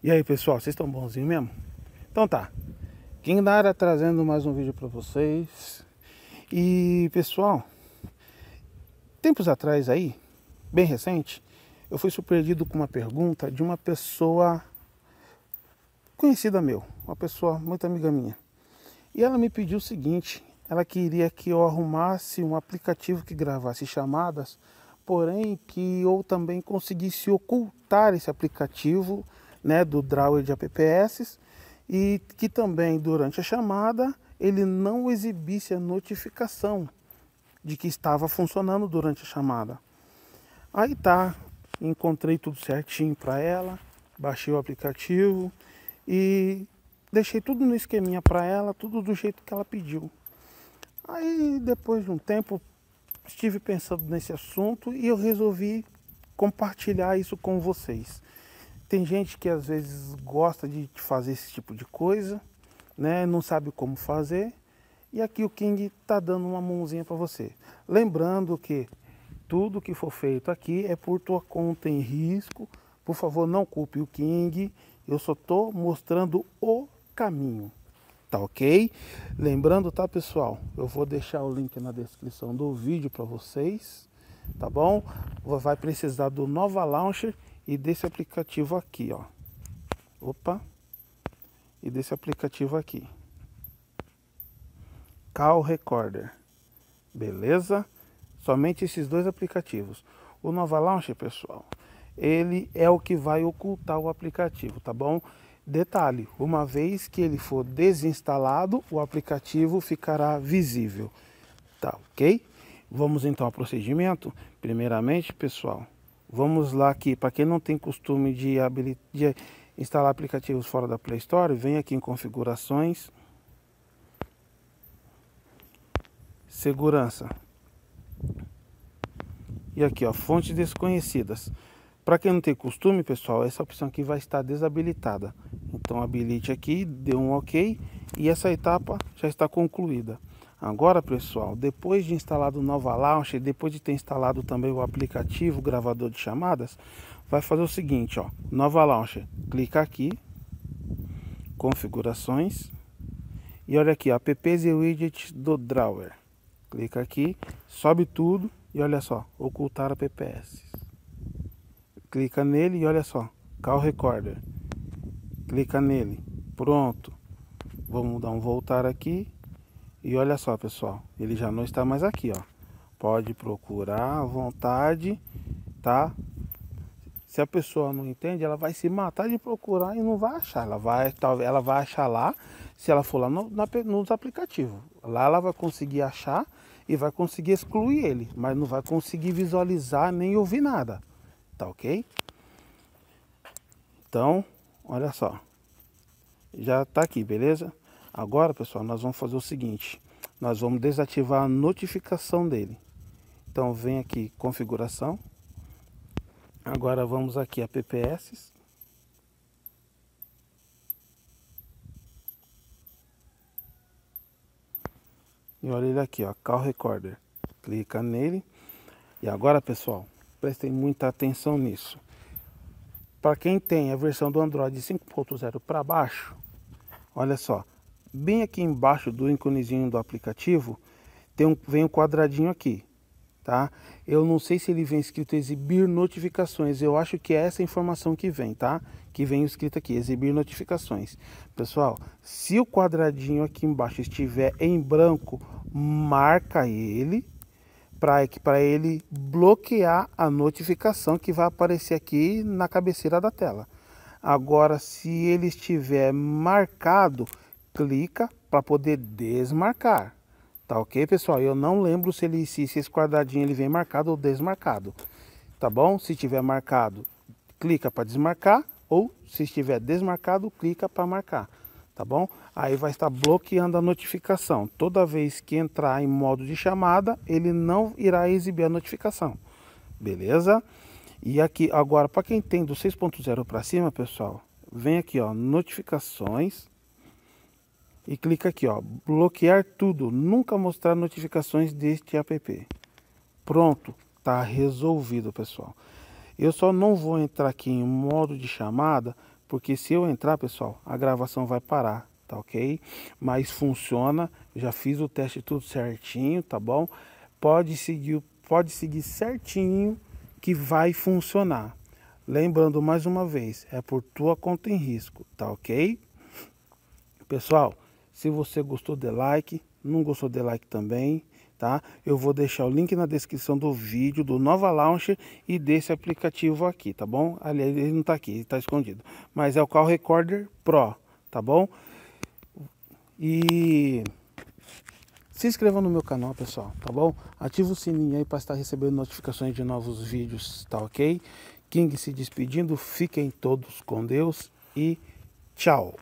E aí pessoal, vocês estão bonzinhos mesmo? Então tá, Kindara trazendo mais um vídeo para vocês. E pessoal, tempos atrás aí, bem recente Eu fui surpreendido com uma pergunta de uma pessoa conhecida meu Uma pessoa muito amiga minha. E ela me pediu o seguinte Ela queria que eu arrumasse um aplicativo que gravasse chamadas Porém que eu também conseguisse ocultar esse aplicativo né, do drawer de apps e que também durante a chamada ele não exibisse a notificação de que estava funcionando durante a chamada. Aí tá, encontrei tudo certinho para ela, baixei o aplicativo e deixei tudo no esqueminha para ela, tudo do jeito que ela pediu. Aí depois de um tempo estive pensando nesse assunto e eu resolvi compartilhar isso com vocês. Tem gente que às vezes gosta de fazer esse tipo de coisa, né? Não sabe como fazer. E aqui o King está dando uma mãozinha para você. Lembrando que tudo que for feito aqui é por tua conta em risco. Por favor, não culpe o King. Eu só estou mostrando o caminho. Tá ok? Lembrando, tá pessoal? Eu vou deixar o link na descrição do vídeo para vocês. Tá bom? Vai precisar do Nova Launcher e desse aplicativo aqui, ó. Opa. E desse aplicativo aqui. Call Recorder. Beleza? Somente esses dois aplicativos. O Nova Launcher, pessoal, ele é o que vai ocultar o aplicativo, tá bom? Detalhe, uma vez que ele for desinstalado, o aplicativo ficará visível. Tá, ok? Vamos então ao procedimento. Primeiramente, pessoal, Vamos lá aqui, para quem não tem costume de, de, instalar aplicativos fora da Play Store, vem aqui em configurações, segurança. E aqui, ó, fontes desconhecidas. Para quem não tem costume, pessoal, essa opção aqui vai estar desabilitada. Então habilite aqui, dê um OK e essa etapa já está concluída. Agora, pessoal, depois de instalado o Nova Launcher, depois de ter instalado também o aplicativo gravador de chamadas, vai fazer o seguinte, ó, Nova Launcher, clica aqui, configurações, e olha aqui, apps e widget do Drawer. Clica aqui, sobe tudo e olha só, ocultar apps. Clica nele e olha só, Call Recorder. Clica nele, pronto. Vamos dar um voltar aqui e olha só, pessoal, ele já não está mais aqui, ó. Pode procurar à vontade, tá? Se a pessoa não entende, ela vai se matar de procurar e não vai achar. Ela vai, ela vai achar lá, se ela for lá no, na, nos aplicativos. Lá ela vai conseguir achar e vai conseguir excluir ele, mas não vai conseguir visualizar nem ouvir nada. Tá ok? Então, olha só. Já tá aqui, beleza? Agora, pessoal, nós vamos fazer o seguinte. Nós vamos desativar a notificação dele. Então, vem aqui, configuração. Agora vamos aqui a PPS. E olha ele aqui, ó, Call Recorder. Clica nele. E agora, pessoal, prestem muita atenção nisso. Para quem tem a versão do Android 5.0 para baixo, olha só, Bem aqui embaixo do íconezinho do aplicativo, tem um, vem um quadradinho aqui, tá? Eu não sei se ele vem escrito exibir notificações, eu acho que é essa informação que vem, tá? Que vem escrito aqui, exibir notificações. Pessoal, se o quadradinho aqui embaixo estiver em branco, marca ele, para ele bloquear a notificação que vai aparecer aqui na cabeceira da tela. Agora, se ele estiver marcado, clica para poder desmarcar. Tá ok, pessoal? Eu não lembro se, ele, se, se esse quadradinho ele vem marcado ou desmarcado. Tá bom? Se tiver marcado, clica para desmarcar. Ou se estiver desmarcado, clica para marcar. Tá bom? Aí vai estar bloqueando a notificação. Toda vez que entrar em modo de chamada, ele não irá exibir a notificação. Beleza? E aqui, agora, para quem tem do 6.0 para cima, pessoal, vem aqui, ó, notificações e clica aqui, ó, bloquear tudo, nunca mostrar notificações deste app. Pronto, tá resolvido, pessoal. Eu só não vou entrar aqui em modo de chamada, porque se eu entrar, pessoal, a gravação vai parar, tá ok? Mas funciona, já fiz o teste tudo certinho, tá bom? Pode seguir, pode seguir certinho que vai funcionar. Lembrando mais uma vez, é por tua conta em risco, tá ok? Pessoal, se você gostou, dê like, não gostou, dê like também, tá? Eu vou deixar o link na descrição do vídeo do Nova Launcher e desse aplicativo aqui, tá bom? Aliás, ele não tá aqui, ele tá escondido. Mas é o Call Recorder Pro, tá bom? E se inscreva no meu canal, pessoal, tá bom? Ativa o sininho aí para estar recebendo notificações de novos vídeos, tá ok? King se despedindo, fiquem todos com Deus e tchau!